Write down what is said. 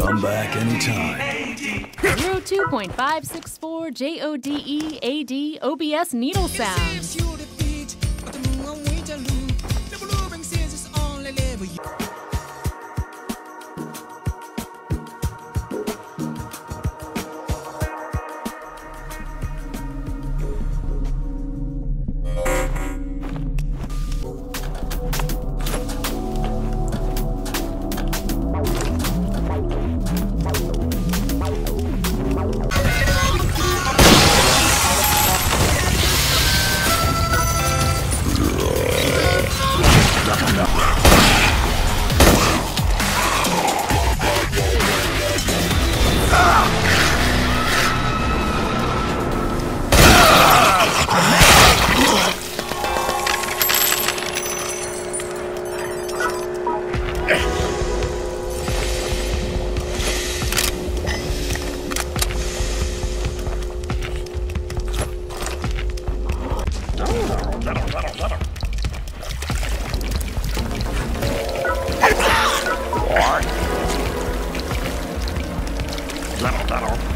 Come back anytime. 02.564 J O D E A D OBS needle sound. Level, level.